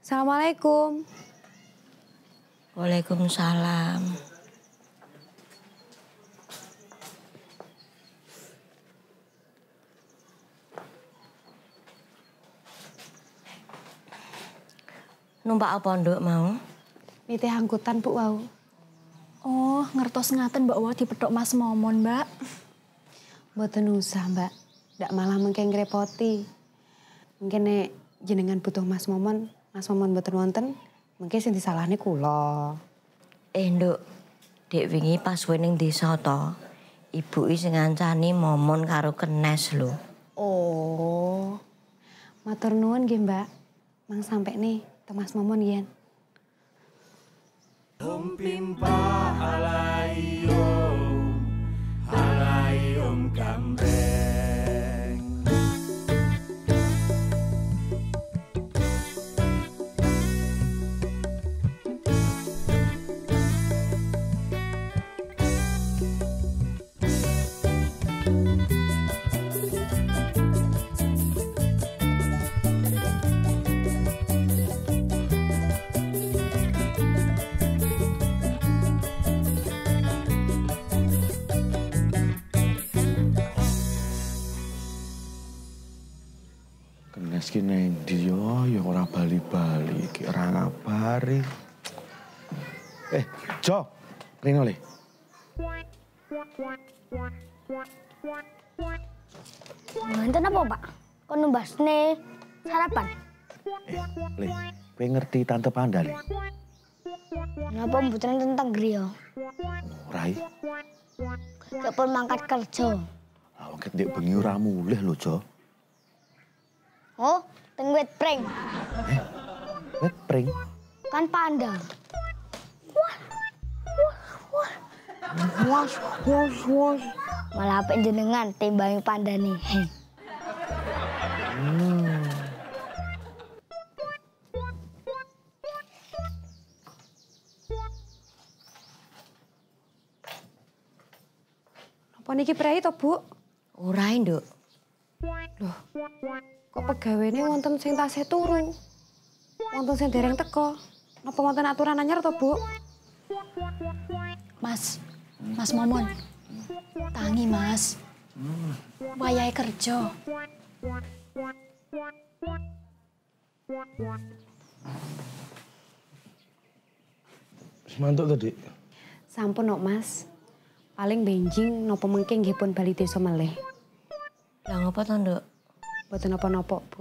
Assalamualaikum. Waalaikumsalam. Numpak apa nduk mau? Nitih angkutan Bu wau. Oh, ngertos ngaten Mbak Wah dipethuk Mas Momon, Mbak. Mboten usah, Mbak. Ndak malah mengke ngrepoti. Mungkin nek jenengan butuh Mas Momon, Mas Momon mboten wonten, mungkin sing disalahne kula. Eh nduk, dek wingi pas wening desa to. Ibu sing ngancani momon karo kenes lho. Oh. Matur nuwun nggih, Mbak. Mang sampe nih, ke Mas Momon yen. Kenes ki ngabari. Eh, Jo. Rino le. Nganten apa, Pak? Kon numbasne sarapan. Eh, le. Kowe ngerti tante Panda le? Napa mboten tentang griya? Rai. Kepun mangkat kerja. Awak ket ndek bengi ora mulih lho, Jo. Oh, ten wit pring. Wet pring. Kan panda. Was, was, was. Malah apik jenengan timbangi panda nih. Apa niki prei to, Bu? Ora nduk. Loh. Kok pegawene wonten sing tasih turu? Wonten sing dereng teko. Napa wonten aturan anyar to, Bu? Mas, Mas Momon. Tangi, Mas. Wayahe kerja. Wis mantuk tadi. Sampun nok, Mas. Paling benjing napa mengke nggih pun bali desa melih. Lah ngopo to nduk? Napa-napa, Bu.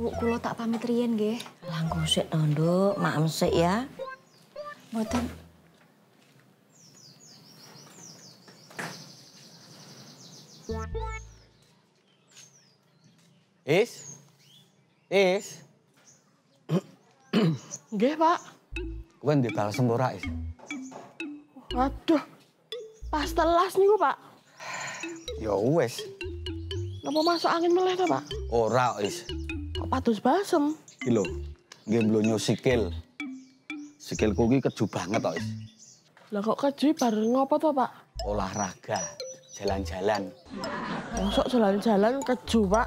Bu, kula tak pamit riyen nggih. Langkung sik to nduk, maem sik ya. Mboten. Is? Is? Nggih, Pak. Kowe ndek balsem ora, Is? Waduh. Pas telas niku, Pak. Ya wis. Napa masuk angin meleh ta, Pak? Ora, Is. Kok padus balsem? Iki lho, nggih mlonyo sikil. Sikilku iki keju banget kok, Is. Lah kok keju bar ngopo to, Pak? Olahraga, jalan-jalan. Masuk jalan-jalan keju, Pak.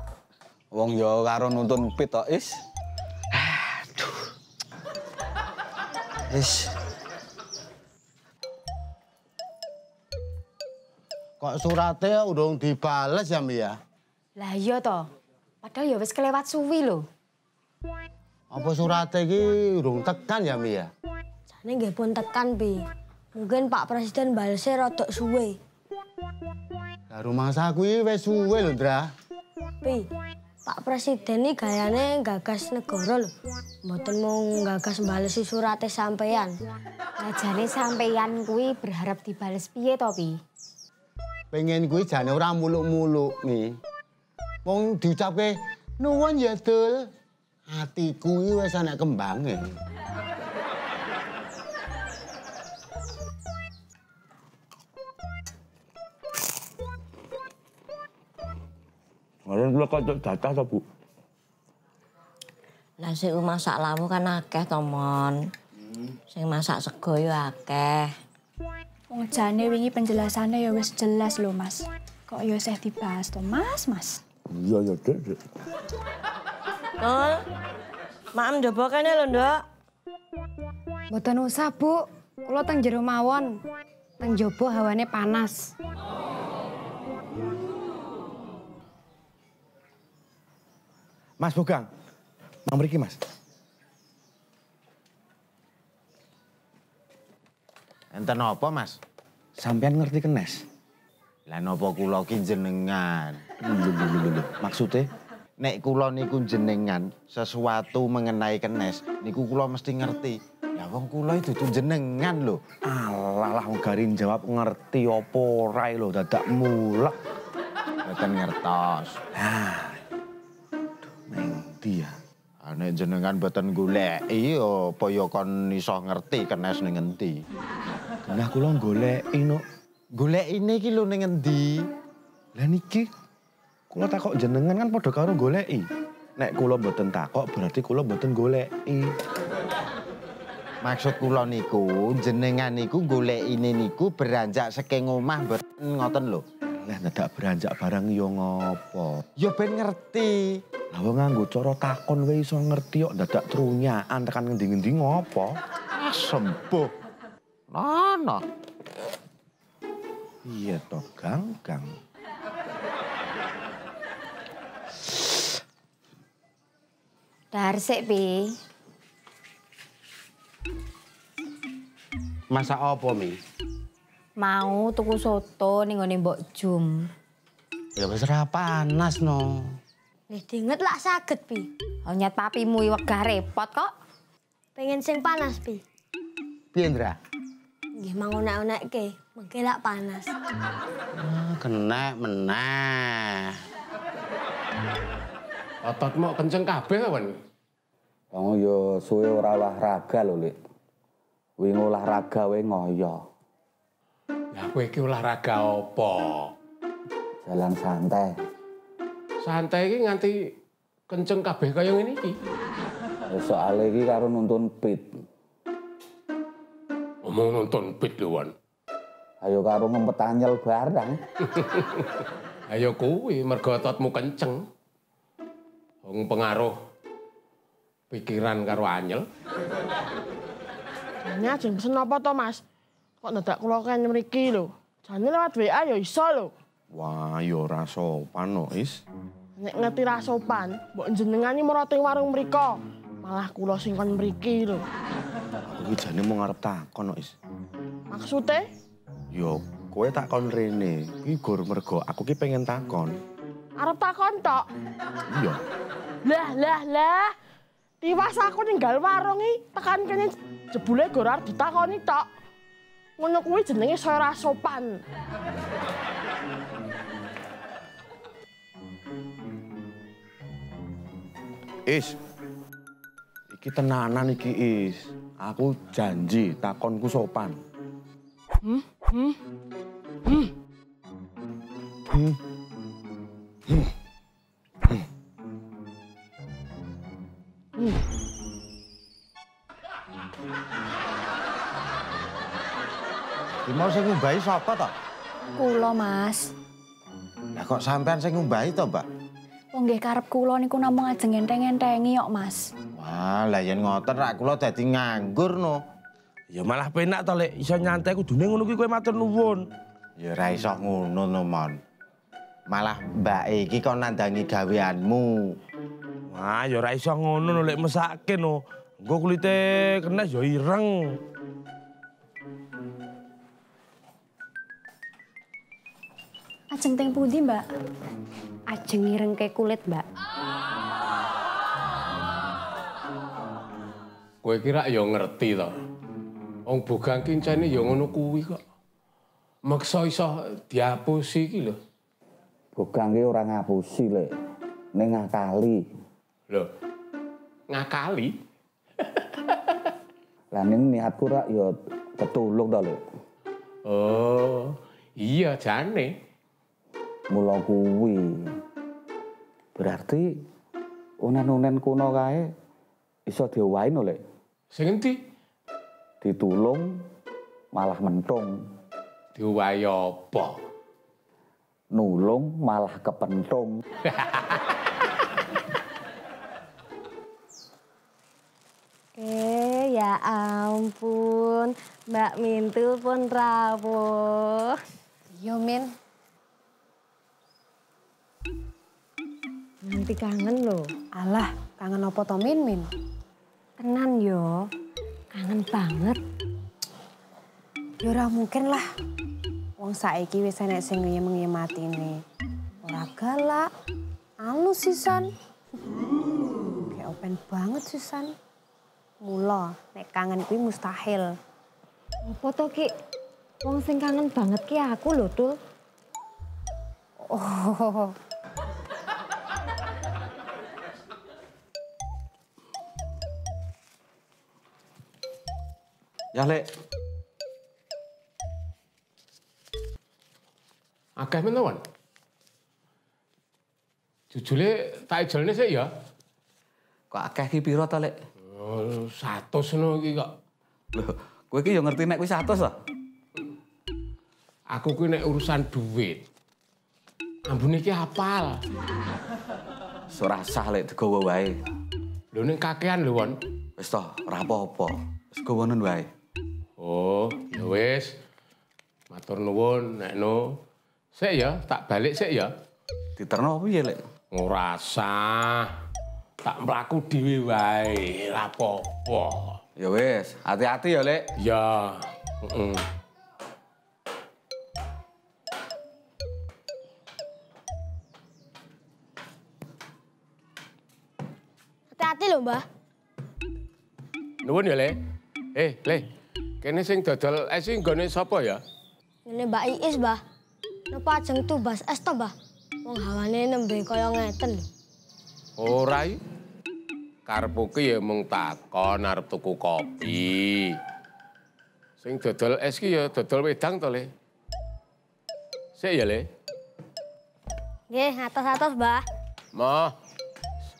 Wong ya karo nuntun pit kok, Is. Aduh. Is, Kok suratnya urung dibales ya, Mi ya? Lah iya to. Padahal ya wis kelewat suwi lho. Apa suratnya iki urung tekan ya, Mi ya? Jane nggih pun tekan, Bi. Mungkin Pak Presiden balesnya rodok suwe. Lah rumah saku iki wis suwe lho, Ndra. Pi, Pak Presiden ini gayane gagas negara lho. Mboten mau gagas balesi surate sampeyan. Lah jane sampeyan kuwi berharap dibales piye to, Pi? Pengen kuwi jane ora muluk-muluk, Mi. Wong diucapke nuwun ya, Dul. Atiku iki wis ana kembange. Kalian kula kocok jatah to, Bu? Lah sing masak lamu kan akeh to, Mon. Sing masak sego yo akeh. Wong jane wingi penjelasannya ya wis jelas lho, Mas. Kok yo seh dibahas to, Mas, Mas. Iya, ya, Dek. Dek. Nol, maam njobo kene lho, Nduk. Mboten usah, Bu. Kula teng jero mawon. Teng jobo hawane panas. Mas Bogang. Mang mriki, Mas. Enten apa, Mas? Sampean ngerti kenes? Lah napa kula ki jenengan? Maksudnya? Nek kula niku jenengan sesuatu mengenai kenes, niku kula mesti ngerti. Ya wong kula tuh jenengan lho. Alah lah garin jawab ngerti apa ora lho dadak mulek. Mboten ngertos. Ah. Neng dia. Nek jenengan boten goleki apa ya kon iso ngerti kenes ning endi. Lah kula goleki no. Golekine iki lho ning endi? Lah niki kula takok jenengan kan padha karo goleki. Nek kula mboten takok berarti kula mboten goleki. Maksud kula niku jenengan niku golekine niku beranjak saking omah mboten ngoten lho. Lah dadak beranjak barang yo ngopo? Ya ben ngerti. Lah wong nganggo cara takon wae iso ngerti kok dadak trunyaan tekan ngendi-ngendi ngopo? Ah, sembuh. Nana. Iya toh, Gang, Dar sik, Pi. Masak apa, Mi? Mau tuku soto ning gone Mbok Jum. Ya wis ra panas no. Nih diinget lah saged, Pi. Onyat papimu iki wegah repot kok. Pengen sing panas, Pi. Piye, Ndra? Nggih mangonek-onekke, mengke lak panas. Ah, kena meneh. Ototmu kenceng kabeh kawan. Kamu yo suwe ora olahraga lho, Lik. Wingi olahraga wae ngoyo. Lah kowe iki olahraga apa? Jalan santai. Santai iki nganti kenceng kabeh kaya ngene iki. Ya, Soale iki karo nuntun pit. Ngomong nonton pit lho, Wan. Ayo karo ngempet anyel barang. Ayo kuwi mergo ototmu kenceng. Wong pengaruh pikiran karo anyel. Ini ajeng pesen apa to, Mas? Kok dadak kula kene mriki lho. Jane lewat WA ya iso lho. Wah, yo ora sopan no, Is. Nek ngerti ra sopan, mbok jenengan iki meroting warung mriko. Malah kula sing kon mriki lho. Aku ki jane mau ngarep takon no, Is. Maksude? Yo, kowe takon rene. Ki gur mergo aku ki pengen takon. Arep takon tok. Iya. Lah lah lah. Tiwas aku ninggal warung iki tekan kene jebule gor arep ditakoni tok. Ngono kuwi jenenge ora sopan. Is. Iki tenanan iki, Is. Aku janji takonku sopan. Hmm? Hmm? Hmm. Hmm. Ngumbahi sapa to? Kula, Mas. Lah kok sampean sing ngumbahi to, Mbak? Wong nggih karep kula niku namung ajeng enteng-entengi kok, Mas. Wah, lah yen ngoten rak kula dadi nganggur no. Ya malah penak to, Lek. Iso nyantai kudune ngono kuwi kowe matur nuwun. Ya ora iso ngono no, Mon. Malah Mbak iki kon nandangi gaweanmu. Wah, ya ora iso ngono no, Lek mesake no. Engko kulite kenes ya ireng. Ajeng teng pundi, Mbak? Ajeng ireng ke kulit, Mbak. Kowe kira ya ngerti to. Wong bugang kincane ya ngono kuwi kok. Maksa iso diapusi iki lho. Bogang ki ora ngapusi, Lek. Ning ngakali. Lho. Ngakali. Lah ning niatku rak ya ketulung to, Lek. Oh, iya jane. Mula kuwi. Berarti unen-unen kuno kae iso diowahi no, Lek. Sing endi? Ditulung malah mentung. Diwahi apa? nulung malah kepentung. Eh, ya ampun. Mbak Mintul pun rawuh. Yo Min, Nanti kangen loh. alah kangen apa to Min Min? Tenan yo. Kangen banget. Ya ora mungkin lah. Wong saiki wis enek sing ngeyem ini. Ora galak, halus sisan. Kayak open banget sisan. Mula nek kangen kuwi mustahil. Apa to ki? Wong sing kangen banget ki aku lho, Tul. Oh, Ya, Lek. Akeh menawan. Jujule tak ijelne sik ya. Kok akeh ki pira to, Lek? Oh, satu seno iki kok. Lho, kowe ki yo ngerti nek kuwi 100 to? Aku kuwi nek urusan duit. Ambune iki apal. Ora sah Lek digawa wae. Lho ning kakean lho, Won. Wis to, ora apa-apa. Wis gawonen wae. Oh, ya wis. Matur nuwun, nek no. Sik ya, tak balik sik ya. Diterno piye, Lek? Ora sah. Tak mlaku dhewe wae, ora apa-apa. Ya wis, hati-hati ya, Lek. Ya, heeh. Hati-hati loh, Mbah. Nuwun ya, Le. Eh, Le. Kene sing dodol es iki nggone sapa ya? Ini Mbak Iis, Mbah. Napa ajeng tubas es to, Mbah? Wong hawane nembe kaya ngeten lho. Ora iki. Karepku ki ya mung takon arep tuku kopi. Sing dodol es ki ya dodol wedang to, Le. Sik ya, Le. Nggih, atos-atos, Mbah. Moh.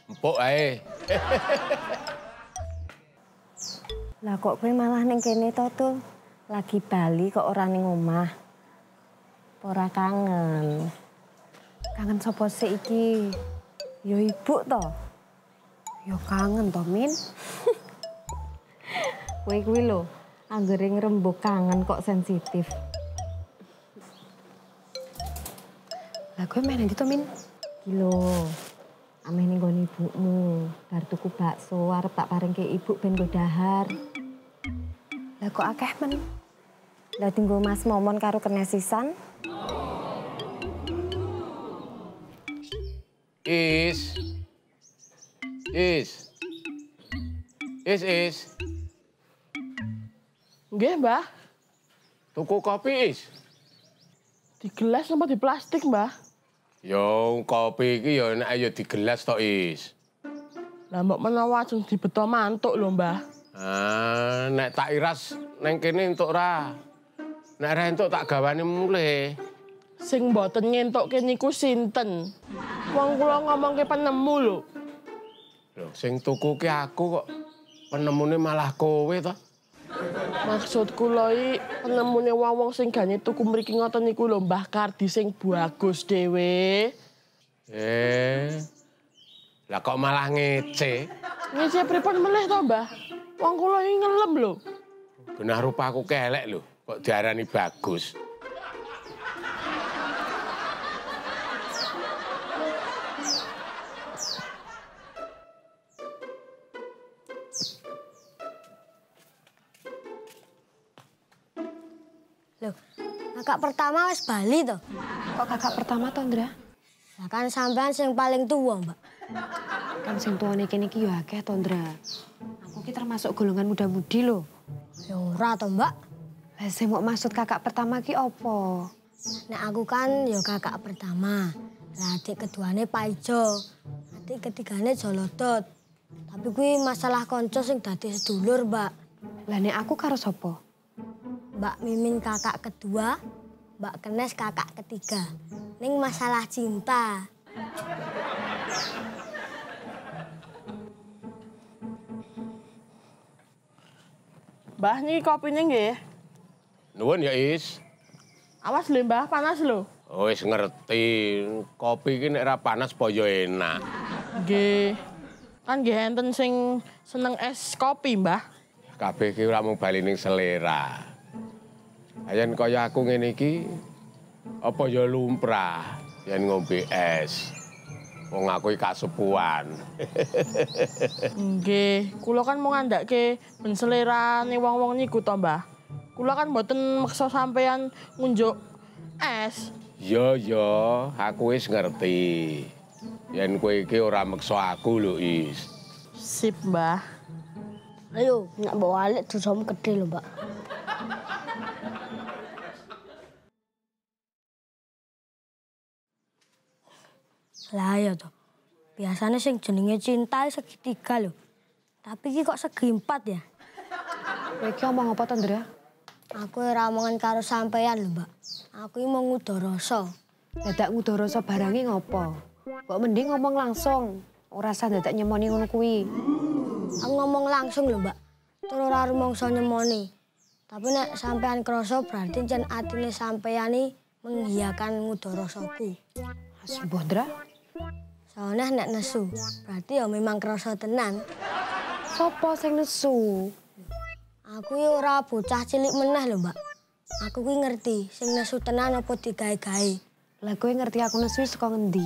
Empuk ae. Lah kok kowe malah ning kene to? Lagi bali kok ora ning omah. Ora kangen. Kangen sapa sik iki? Yo ibu to. Yo kangen to Min. Kowe kuwi lho, kangen kok sensitif. Lah kowe main ndi to Min? Lho. Ameh ning ibumu, bar tuku bakso arep tak paringke ibu ben dahar. Lah kok akeh men? Lah tinggo Mas Momon karo kenesisan. Is. Is. Is, is. Nggih, Mbah. Tuku kopi, is. Di gelas apa di plastik, Mbah? Yo, kopi iki yo enak yo di gelas to, is. Lah mbok menawa ajeng dibeto mantuk lho, Mbah. Ah, nek tak iras neng kene entuk ra. Nek ra entuk tak gawane mulih. Sing mboten ngentukke niku sinten? Wong kula ngomongke penemu lho. Lho, sing tuku ki aku kok penemune malah kowe to. Maksud kula iki penemune wong-wong sing gane tuku mriki ngoten niku lho Mbah Kardi sing bagus dhewe. Eh. Lah kok malah ngece? Ngisi pripun melih to, Mbah? Wong kula iki ngelem lho. Benah rupaku kelek lho, kok diarani bagus. Loh, kakak pertama wis bali to. Kok kakak pertama to, Ndra? Lah kan sampean sing paling tua, Mbak. Kan sing tuane kene iki yo akeh to, Ndra. Ki termasuk golongan muda-mudi lho. Ya ora to, Mbak. Lah sing mau maksud kakak pertama ki opo? Nek aku kan ya kakak pertama. Lah adik keduane Pak Ijo. Adik ketigane Jolodot. Tapi kuwi masalah konco sing dadi sedulur, Mbak. Lah nek aku karo sapa? Mbak Mimin kakak kedua, Mbak Kenes kakak ketiga. Ning masalah cinta. Mbah niki kopine nggih. Nuwun ya, Is. Awas lho Mbah, panas lho. Oh, wis ngerti. Kopi iki nek ra panas apa ya enak. Nggih. Kan nggih enten sing seneng es kopi, Mbah. Kabeh iki ora mung bali ning selera. Ayen kaya aku ngene iki apa ya lumrah yen ngombe es. Wong aku iki kasepuan. Nggih, kula kan mau ngandake ben selerane wong-wong niku to, Mbah. Kula kan mboten maksa sampean ngunjuk es. Yo yo, aku wis ngerti. Yen kowe iki ora meksa aku lho, Is. Sip, Mbah. Ayo, nak bawa alik dosamu gede lho, Mbak. Lah ya toh. Biasanya sing jenenge cinta segitiga lho. Tapi iki kok segi empat ya? Kowe iki omong apa to, Ndra? Aku ora omongan karo sampean lho, Mbak. Aku iki mau ngudoroso. Dadak ngudoroso barange ngopo? Kok mending ngomong langsung. Ora usah dadak nyemoni ngono kuwi. Aku ngomong langsung lho, Mbak. Terus ora rumangsa nyemoni. Tapi nek sampean kroso berarti jen atine sampean iki menghiakan ngudorosoku. Sumpah, Ndra. Soalnya nek nesu, berarti ya memang kroso tenan. Sopo sing nesu? Aku ya ora bocah cilik meneh lho, Mbak. Aku kuwi ngerti sing nesu tenan apa digawe-gawe. Lah kowe ngerti aku nesu saka ngendi?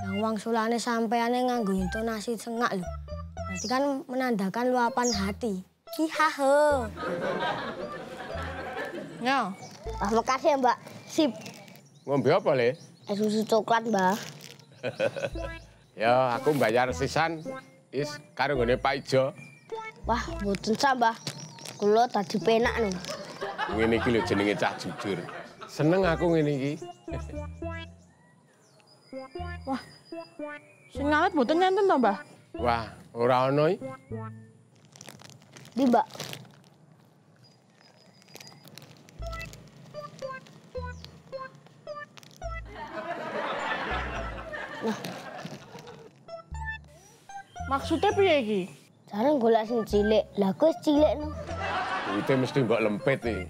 Yang wong sulane sampeane nganggo intonasi sengak lho. Berarti kan menandakan luapan hati. Hihaho. Nyo. Wah, makasih ya, Mbak. Sip. Ngombe apa, Le? Es susu coklat, Mbak. Ya, aku bayar sisan. Is, karo nggone Pak Ijo. Wah, mboten sah, Mbah. Kula tadi penak lho. Ngene iki lho jenenge cah jujur. Seneng aku ngene iki. Sing ngalet mboten nenten to, Mbah? Wah, ora ono iki. Di, Mbak. Maksudnya piye iki? Jarang golek sing cilik. Lah wis cilik no. Duite mesti mbok lempit iki.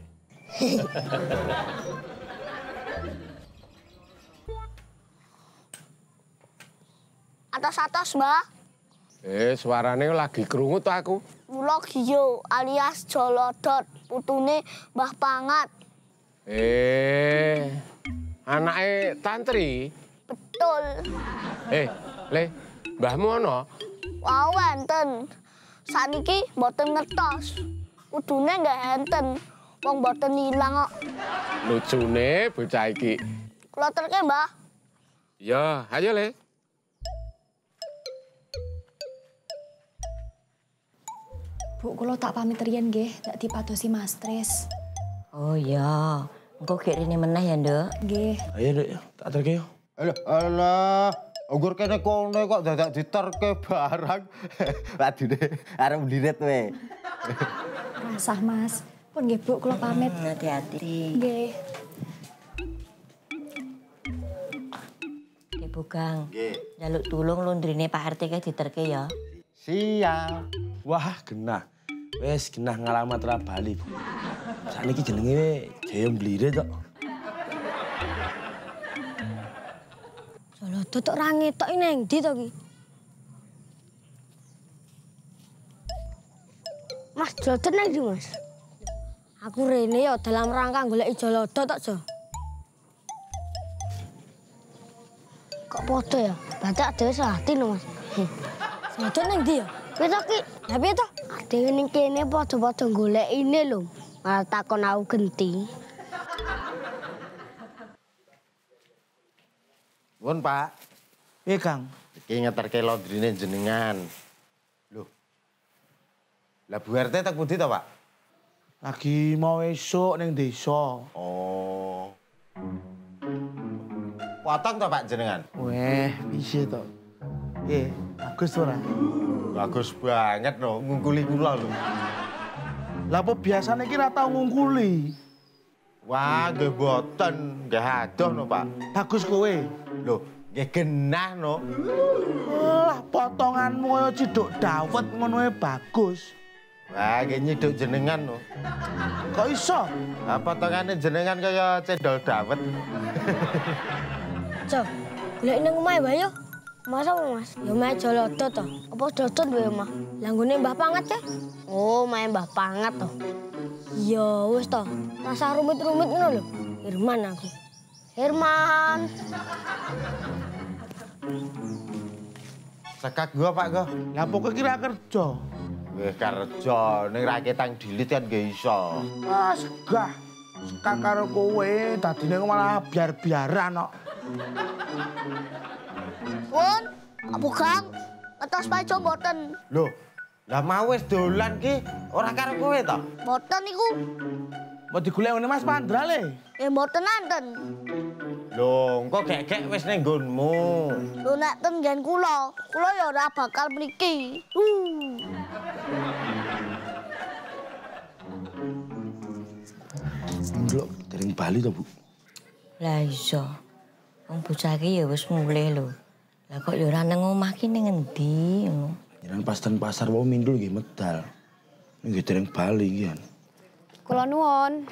Atas-atas, Mbak. Eh, suarane lagi krungu to aku. Mula Giyo alias Jolodot, putune Mbah Pangat. Eh, anake tantri. Betul. Eh, Le, mbahmu ono? Wau enten. Saniki mboten ngertos. Kudune nggak enten. Wong mboten ilang kok. Lucune bocah iki. Kula terke, Mbah. Ya, ayo Le. Bu, kula tak pamit riyen nggih, tak dipadosi Mas Tris. Oh iya, engko gek rene meneh ya, Nduk. Nggih. Ayo, Dek, ya. tak terke yo. Alah, alah. Anggur kene kono kok dadak diterke barang. Wadune arep mlirit we. Rasah, Mas. Pun nggih, Bu, kula pamit. Hmm, Hati-hati. Nggih. Dek Bugang. Nggih. Jaluk tulung lundrine Pak RT kae diterke ya. Siap. Wah, genah. Wes genah ngalamat ra bali. Bu. Saniki jenenge we Jaya Mblire tok. Tok ra ngetok iki nang ndi to ki? Mas Jolodot nang ndi, Mas? Aku rene ya dalam rangka golek Jolodot tok, Jo. Kok podo ya? Batak dhewe sehati lho, Mas. Jolodot nang ndi ya? Piye to ki? Lah piye to? Dhewe ning kene padha-padha golek ini lho. Malah takon aku genti. Pun, Pak. Piye, Kang? Iki ngeterke laundrine jenengan. Loh. Lah Bu RT tak pundi to, Pak? Lagi mau esuk ning desa. Oh. Potong to, Pak jenengan? Weh, piye to? Eh, bagus ora? Bagus banget no, ngungkuli kula lho. Lah apa biasane iki ra tau ngungkuli? Wah, nggih boten, nggih adoh no, Pak. Bagus kowe. Loh, nggih genah no. Lah potonganmu kaya ciduk dawet ngono ae bagus. Wah, iki nyiduk jenengan lho. Kok iso? Lah potongane jenengan kaya cendol dawet. Cok, golek nang omahe wae yo. Masa Mas? Ya main jolodo to. Apa dodot wae, Mah? Langgone Mbah Pangat ya? Oh, main Mbah Pangat to. Ya wis to. Rasa rumit-rumit ngono lho. Herman aku. Herman. Sekak gua, Pak, gua. Lah pokoknya kira kerja. Wis kerja ning raketang dilit kan gak iso. Ah, segah. Sekak karo kowe, dadine malah biar-biaran kok. Pun, apa Kang? Atas paco mboten. Loh, lah mau wis dolan ki ora karo kowe to? Mboten iku. Mau digolek ngene Mas Pandra le. Ya mboten nanten. Loh, engko gek-gek wis ning nggonmu. Lho nek ten nggen kula, kula ya ora bakal mriki. Uh. Ndelok dereng Bali to, Bu. Lah iso. Wong bocah iki ya wis mulih lho. Lah kok ya ora nang omah ki ning endi ngono. Jangan pas ten pasar wae mindul nggih medal. Nggih dereng Bali iki. Kula nuwun.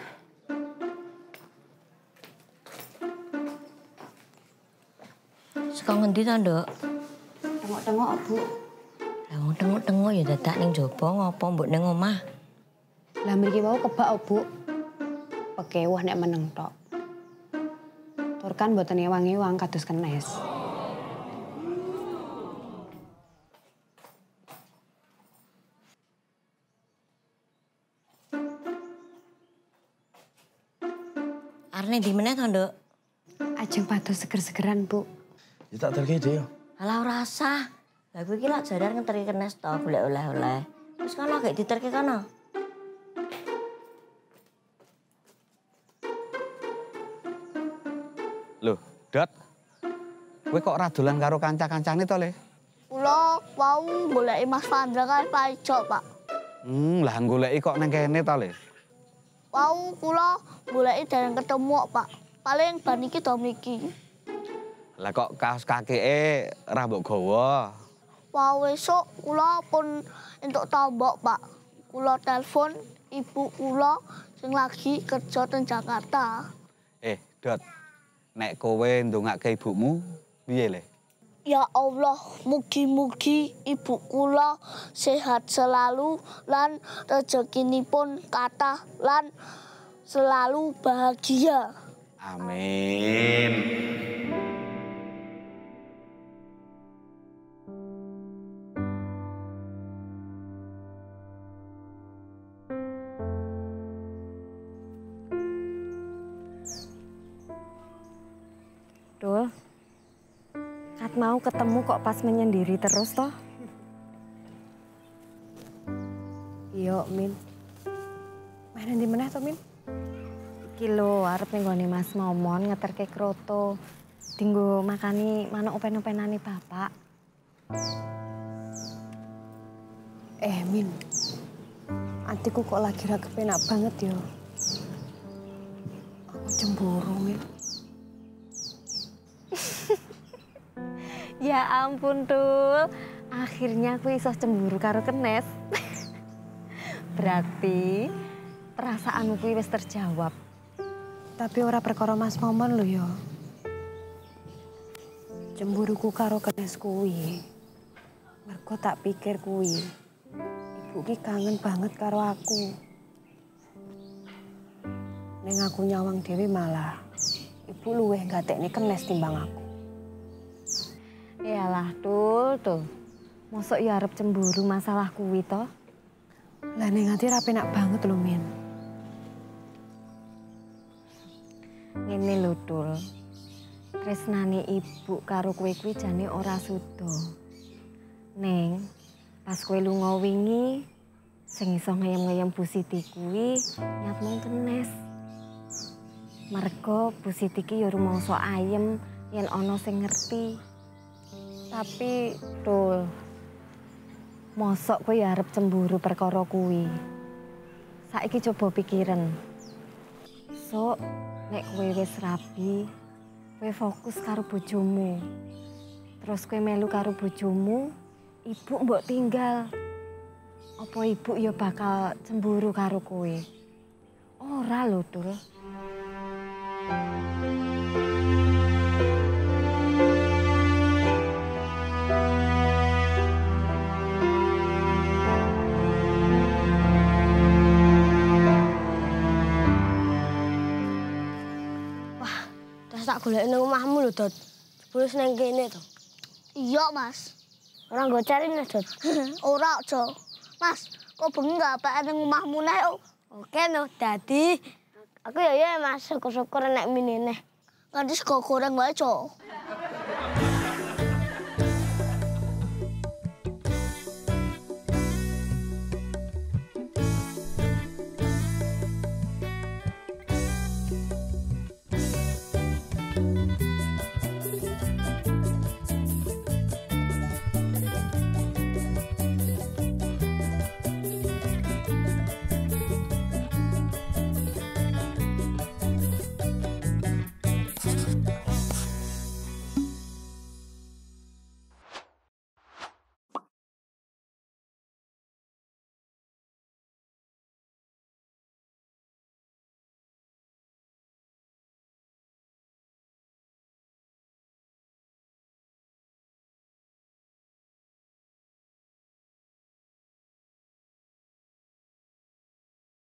Saka ngendi to, Nduk? Tengok-tengok, Bu. Lah wong tengok-tengok ya dadak ning jaba ngopo mbok ning omah. Lah mriki wau kebak, Bu. Pekewuh nek meneng tok. Tur kan mboten ewang-ewang kados kenes. Di meneh to, Nduk? Ajeng pados seger-segeran, Bu. Ya tak terke dhewe. Alah ora usah. Lah kuwi iki lak jaran ngeteri kenes to golek oleh-oleh. Wis kono gek diterke kono. Loh, Dot. Kowe kok ora dolan karo kanca-kancane to, Le? Kula wau goleki Mas Pandra kan paco, Pak. Hmm, lah goleki kok nang kene to, Le? Wau kula goleki dereng ketemu, Pak. Paling ban iki do mriki. Lah kok kaos kakeke ora mbok gawa? Wau esuk kula pun entuk tombok, Pak. Kula telepon ibu kula sing lagi kerja teng Jakarta. Eh, Dot. Nek kowe ndongake ibumu, piye, Le? Ya Allah, mugi-mugi ibu kula sehat selalu lan rezekinipun kathah lan selalu bahagia. Amin. Ketemu kok pas menyendiri terus toh? Iya, Min. Mana di mana toh, Min? Iki lho, arep gone Mas Momon ngeterke kroto. Dinggo makani manuk open-openane bapak. Eh, Min. Atiku kok lagi ra banget yo. Aku cemburu, Ya ampun, Tul. Akhirnya aku iso cemburu karo Kenes. Berarti perasaanmu kuwi wis terjawab. Tapi ora perkara Mas Momon lho ya. Cemburuku karo Kenes kuwi. Mergo tak pikir kuwi. Ibu ki kangen banget karo aku. Neng aku nyawang dewi malah ibu luweh gatekne Kenes timbang aku. Iyalah, Tul, tuh. Mosok ya arep cemburu masalah kuwi toh? Lah ning ati ra penak banget lho, Min. Ngene lho, Tul. Tresnane ibu karo kowe kuwi jane ora sudo. Neng, pas kowe lunga wingi, sing iso ngayem-ngayem Bu Siti kuwi nyat mung kenes. Mergo Bu Siti ki ya rumangsa ayem yen ana sing ngerti. Tapi, Tul, mosok kowe ya arep cemburu perkara kuwi. Saiki coba pikiran. Sok, nek kowe wis rabi, kowe fokus karo bojomu. Terus kowe melu karo bojomu, ibu mbok tinggal. Apa ibu ya bakal cemburu karo kowe? Ora lho, Dul. Tak golek nang omahmu lho, Dot. Jebule nang kene to. Iya, Mas. Ora nggo cari nih, Dot. Ora, Jo. Mas, kok bengi gak apa nang omahmu neh, oh. Oke no, dadi aku ya ya Mas syukur-syukur nek minine. Nganti sego goreng wae, Jo.